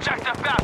Objective back.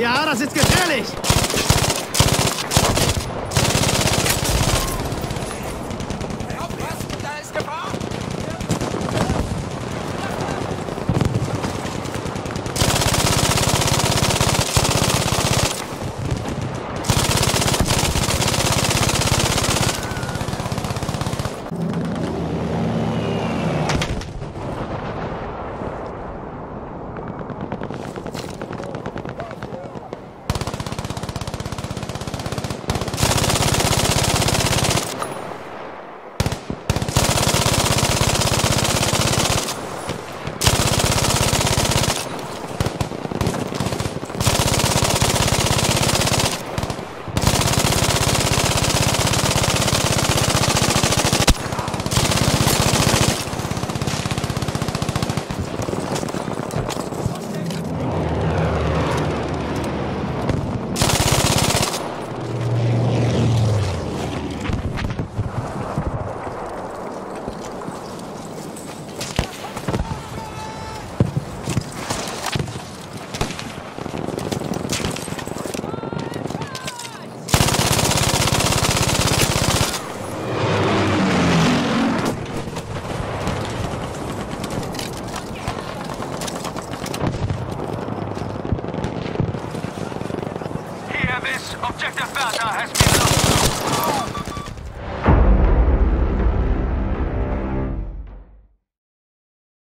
Ja, das ist gefährlich! Travis, objective Bata has been lost.